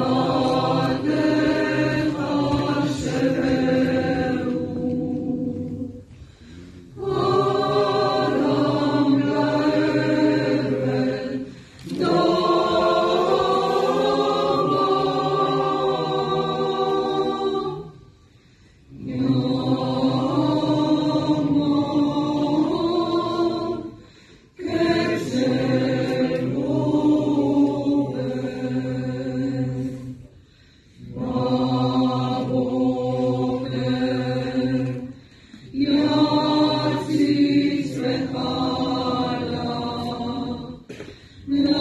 Oh. No.